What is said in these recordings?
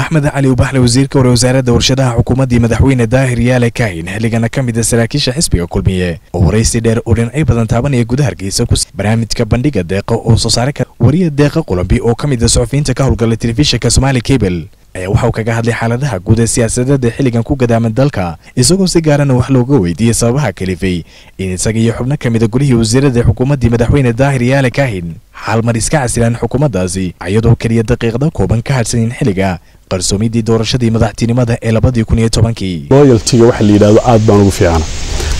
axmed cali ubaxle wasiirka hore wasaaradda warshadaha xukuumaddii madaxweyne daahir yaale kaahin xilligana ka mid a saraakiisha xisbiga kulmiye oo waraysi dheer oo dhinacyo badan taabanaya gudaha hargeysa ku barnaamijka bandhiga deeqa oo soo saare ka wariya deeqa qulambi oo ka mid a suxufiyiinta ka howlgala telefishinka somaali cable ayaa waxauu kaga hadlay xaaladaha guud ee siyaasadeeda xilligan ku gadaaman dalka isagoo si gaarana wax looga weydiiyey sababaha kalifay in isaga iyo xubno ka mida gulihii wasiirada xukuumaddii madaxweyne daahir yaale kaahin xaal mar iska casilaan xukuumaddaasi iyadoo keliya daqiiqda kooban ka hadhsanin xilliga qarsoomidii doorashadii madaxtinimada ee labadii kun iyo tobankii. Loyaltiga waxa la yidhahdo aad baan ugu fiicana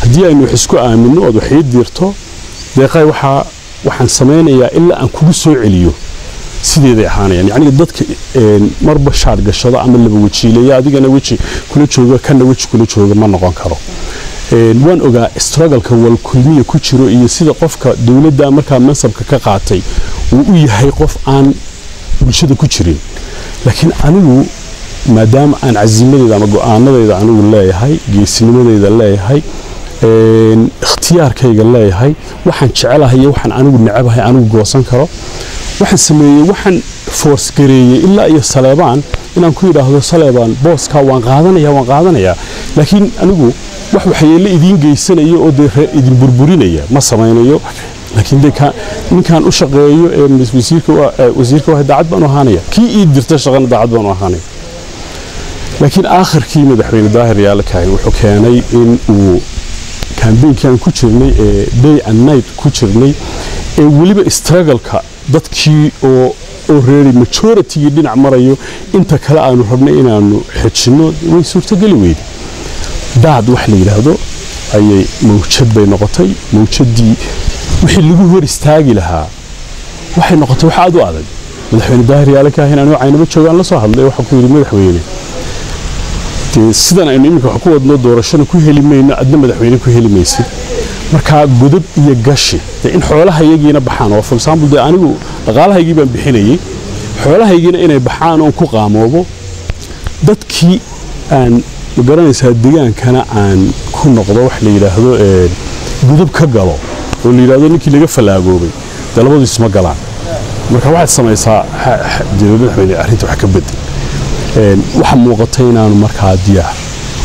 haddii aynu wax isku aaminno ood wax ii diirto deeqay waxaa waxaan samaynayaa ilaa aan kugu soo celiyo sideeday ahaanayaan. Yacni dadka marba shaar gashado ama laba wejiileeya adigana weji kula jooga kana weji kula jooga ma noqon karo. Waan ogaa strugalka walkulmiya ku jiro iyo sida qofka dowladda markaa mansabka ka qaatay uu u yahay qof aan bulshada ku jirin laakiin anigu maadaama aan casiimadeyda ama go'aanadayda anigu leeyahay geesinimadeyda leeyahay ikhtiyaarkayga leeyahay waxaan jecelahay iyo waxaan anigu necabahay anigu goosan karo waxaan sameeyey waxaan foors ilaa iyo saleebaan inaan ku yidhaahdo saleebaan booskaa waan qaadanaya waan qaadanayaa. Laakiin anigu wax waxyeelle idiin geysanaya oo dee idin burburinaya ma samaynayo laakiin de ninkaan u shaqeeyo ee wasiirka waa daacad baan u ahaanaya kii ii dirta shaqana daacad baan u ahaanaya laakiin aakhirkii madaxweyne daahir yaale kaahin wuxuu keenay in uu kambeynkan ku jirnay ee day and night ku jirnay ee weliba strugalka dadkii oo oo reeri majoritygii dhinac marayo inta kale aanu rabnay inaanu xejinno way suurtogeli weyde daad wax la yidhaahdo ayay mawjad bay noqotay mawjaddii wixii lagu hor istaagi lahaa. Waxay noqotay wax aad u adag. Madaxweyne daahir yaale kaahin anuu caynaba joogaan la soo hadlay waxaa ku yidhi madaxweyne sidan aynu iminka wax ku wadno doorashana ku heli mayno adna madaxweyne ku heli maysid. Markaa godob iyo gashi dee in xoolahayagiina baxaan oo for example dee anigu dhaqaalahaygii baan bixinayey xoolahaygiina inay baxaan oon ku qaamoobo dadkii aan ma garanaysaa degaankana aan ku noqdo wax la yidhaahdo godob ka galo oo la yidhahdo ninkii laga fallaagoobay dee labadu isma galaan. Marka waxaad samaysaa madaxweyne arrinta wax ka bedel. Waxa muuqatay inaanu markaa diyaar.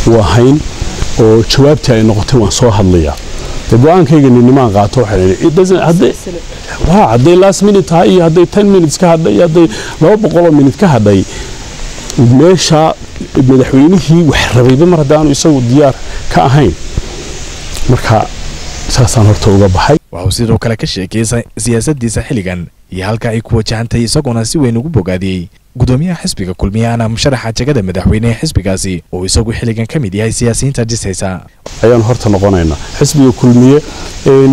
U ahayn oo jawaabtii ay noqotay waan soo hadlayaa. Go'aankayga ninnimaan qaato hadday last minute tahay iyo hadday ten minutes ka hadhay iyo hadday laba boqoloo minute ka hadhay meesha madaxweynihii wax rabayba mar haddaanu isagu diyaar ka ahayn. Marka saasaan horta uga baxay. Waxuu sidoo kale ka sheekayay siyaasaddiisa xilligan iyo halka ay ku wajahantahay isagoona si weyn ugu bogaadiyey. Gudoomiyaha xisbiga kulmiye ana musharaxa jegada madaxweyne ee xisbigaasi oo isagu xilligan ka mid yahay siyaasiyiinta dhisaysa. Ayaanu horta noqonaynaa xisbiga kulmiye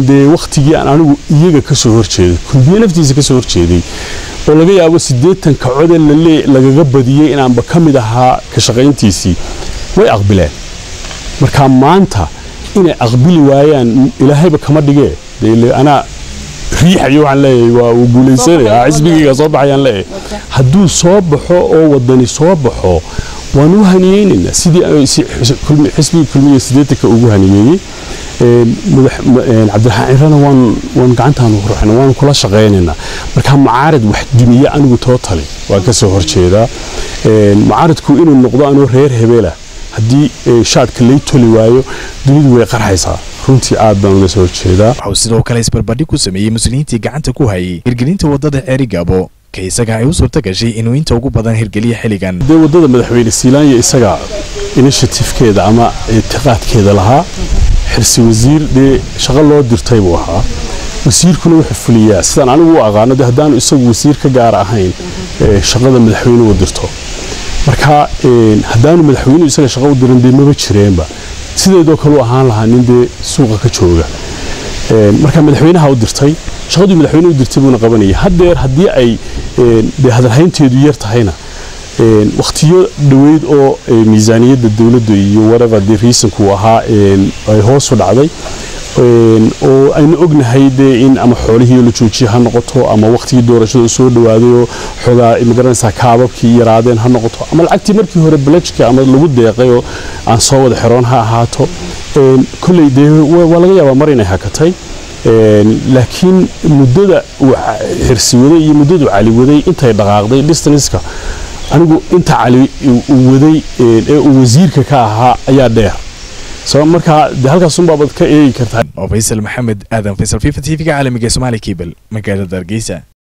dee wakhtigii aan anigu iyaga ka soo horjeeday kulmiye naftiisa ka soo horjeeday oo laga yaabo siddeetanka code lagaga badiyey inaanba ka mid ahaa ka shaqayntiisii way aqbileen. Marka maanta inay aqbili waayaan ilaahayba kama dhigee. Anaa riixayo waxaan leeyahay waa uu guulaysanaya xisbigayga soo baxayaan leeyahay. Hadduu soo baxo oo wadani soo baxo waan u haniyeynaynaa sidii xisbigii kulmiga siddeetanka ugu haniyeeyey cabdiraxmaan cirana waan waan gacantaanu ruuxna waan kula shaqaynaynaa marka mucaarad wax dumiya anigu tootali waan ka soo horjeedaa. Mucaaradku inuu noqdo anuu reer hebeela haddii shaadhka lay toli waayo dunidu way qarxaysaa. Runtii aad baan uga soo horjeedaa waxuu sidoo kale isbarbardhig ku sameeyey muslimiintii gacanta ku hayay. Hirgelinta waddada ceeri gaabo ka isaga ay u suurta gashay inuu inta ugu badan hirgeliya xilligan. Dee waddada madaxweyne siilaanya isaga inishatiifkeeda ama ictiqaadkeeda lahaa xirsi wasiir dee shaqo loo dirtay buu ahaa. Wasiirkuna wuxuu fuliyaa. Sidaan anigu u aqaano de haddaanu isagu wasiir ka gaara ahayn shaqada madaxweynuhu dirto marka haddaanu madaxweynuhu isaga shaqo u diran dee maba jireenba. Sideedoo kale u ahaan lahaa nin dee suuqa ka jooga. Marka madaxweynaha u dirtay shaqadii madaxweynuhu dirtay buuna qabanayay haddeer haddii ay dee hadalhaynteedu yar tahayna wakhtiyo dhoweyd oo miisaaniyadda dowladda iyo whatever dee reasonku ahaa ay hoos u dhacday oo aynu ognahay dee in ama xoolihii la joojiye ha noqoto ama wakhtigii doorashada soo dhawaadayoo xoogaa ma garanaysaa kaababkii yaraadeen ha noqoto ama lacagtii markii hore balajka ama lagu deeqay oo aan soo wada xiroon ha ahaato. Kolley dee waa laga yaabaa mar inay hakatay. Laakiin muddada uu xirsi waday iyo muddadu cali waday intay dhaqaaqday distanska anigu inta cali waday ee uu wasiirka ka ahaa ayaa dheer markaa de halkaasunbaabaad ka eegi kartaa. Faysal maxamed aadan faysal fifa t v-ga caalamiga somaali kebel magaalada hargeysa